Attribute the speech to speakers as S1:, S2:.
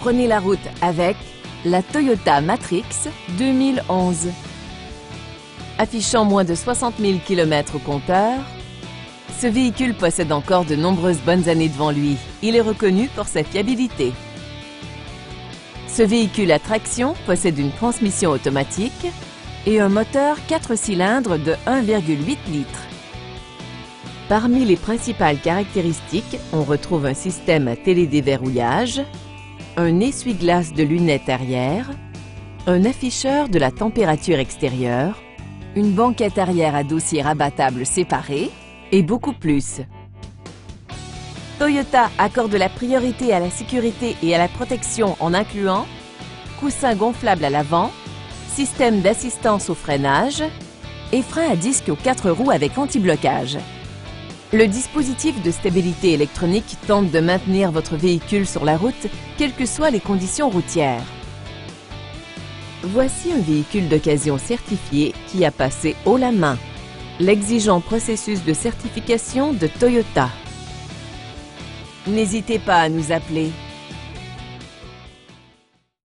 S1: Prenez la route avec la Toyota Matrix 2011. Affichant moins de 60 000 km au compteur, ce véhicule possède encore de nombreuses bonnes années devant lui. Il est reconnu pour sa fiabilité. Ce véhicule à traction possède une transmission automatique et un moteur 4 cylindres de 1,8 litres. Parmi les principales caractéristiques, on retrouve un système à télédéverrouillage, un essuie-glace de lunettes arrière, un afficheur de la température extérieure, une banquette arrière à dossier rabattable séparé et beaucoup plus. Toyota accorde la priorité à la sécurité et à la protection en incluant coussin gonflable à l'avant, système d'assistance au freinage et frein à disque aux quatre roues avec anti-blocage. Le dispositif de stabilité électronique tente de maintenir votre véhicule sur la route, quelles que soient les conditions routières. Voici un véhicule d'occasion certifié qui a passé haut la main l'exigeant processus de certification de Toyota. N'hésitez pas à nous appeler